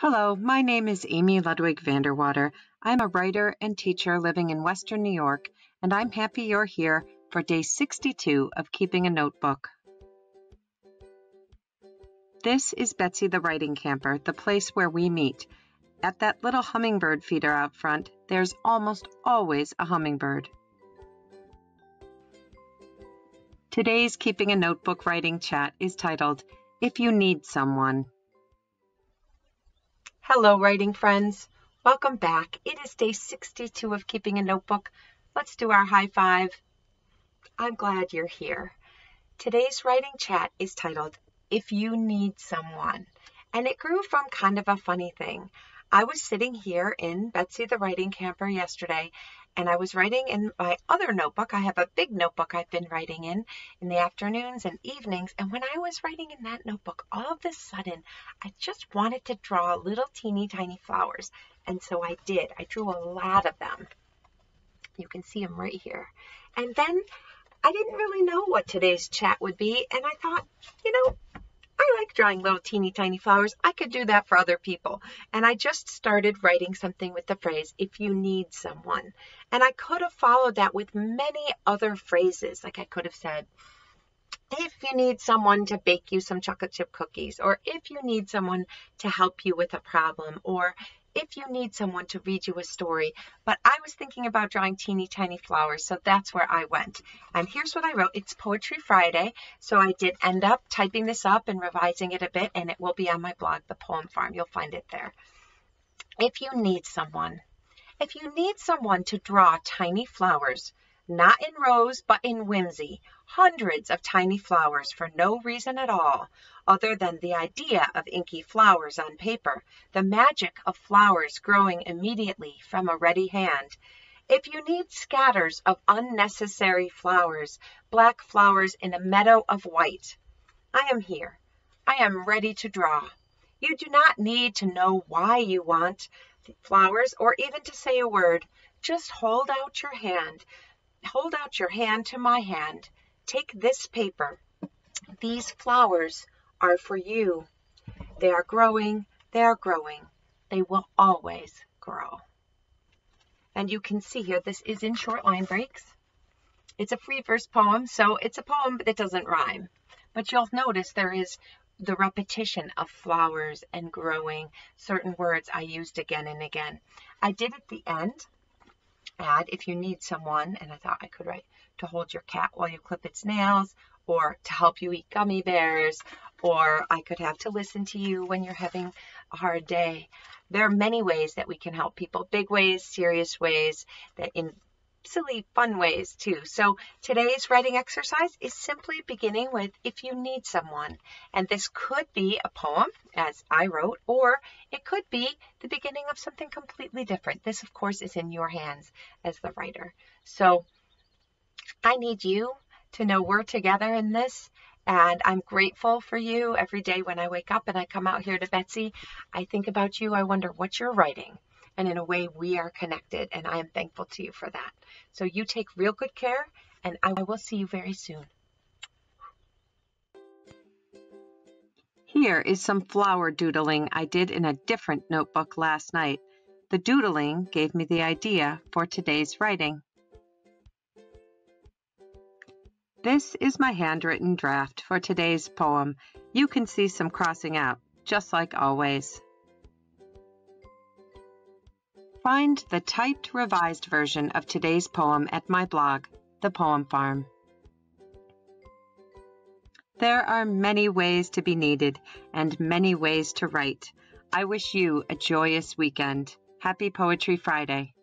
Hello, my name is Amy Ludwig VanDerwater. I'm a writer and teacher living in Western New York, and I'm happy you're here for day 62 of Keeping a Notebook. This is Betsy the Writing Camper, the place where we meet. At that little hummingbird feeder out front, there's almost always a hummingbird. Today's Keeping a Notebook writing chat is titled, If You Need Someone. Hello, writing friends. Welcome back. It is day 62 of Keeping a Notebook. Let's do our high five. I'm glad you're here. Today's writing chat is titled, If You Need Someone, and it grew from kind of a funny thing. I was sitting here in Betsy the Writing Camper yesterday, and I was writing in my other notebook. I have a big notebook I've been writing in in the afternoons and evenings. And when I was writing in that notebook, all of a sudden, I just wanted to draw little teeny tiny flowers. And so I did. I drew a lot of them. You can see them right here. And then I didn't really know what today's chat would be. And I thought, you know, drawing little teeny tiny flowers. I could do that for other people. And I just started writing something with the phrase, if you need someone. And I could have followed that with many other phrases. Like I could have said, if you need someone to bake you some chocolate chip cookies, or if you need someone to help you with a problem, or if you need someone to read you a story. But I was thinking about drawing teeny tiny flowers, so that's where I went. And here's what I wrote. It's Poetry Friday, so I did end up typing this up and revising it a bit, and it will be on my blog, The Poem Farm. You'll find it there. If you need someone, if you need someone to draw tiny flowers, not in rows, but in whimsy, hundreds of tiny flowers for no reason at all, other than the idea of inky flowers on paper, the magic of flowers growing immediately from a ready hand. If you need scatters of unnecessary flowers, black flowers in a meadow of white, I am here. I am ready to draw. You do not need to know why you want flowers or even to say a word. Just hold out your hand hold out your hand to my hand. Take this paper. These flowers are for you. They are growing, they are growing. They will always grow. And you can see here, this is in short line breaks. It's a free verse poem, so it's a poem that doesn't rhyme. But you'll notice there is the repetition of flowers and growing, certain words I used again and again. I did at the end add if you need someone, and I thought I could write to hold your cat while you clip its nails, or to help you eat gummy bears, or I could have to listen to you when you're having a hard day. There are many ways that we can help people, big ways, serious ways, that in silly, fun ways too. So today's writing exercise is simply beginning with if you need someone. And this could be a poem, as I wrote, or it could be the beginning of something completely different. This, of course, is in your hands as the writer. So I need you to know we're together in this. And I'm grateful for you every day when I wake up and I come out here to Betsy. I think about you. I wonder what you're writing and in a way we are connected and I am thankful to you for that. So you take real good care and I will see you very soon. Here is some flower doodling I did in a different notebook last night. The doodling gave me the idea for today's writing. This is my handwritten draft for today's poem. You can see some crossing out, just like always. Find the typed revised version of today's poem at my blog, The Poem Farm. There are many ways to be needed and many ways to write. I wish you a joyous weekend. Happy Poetry Friday.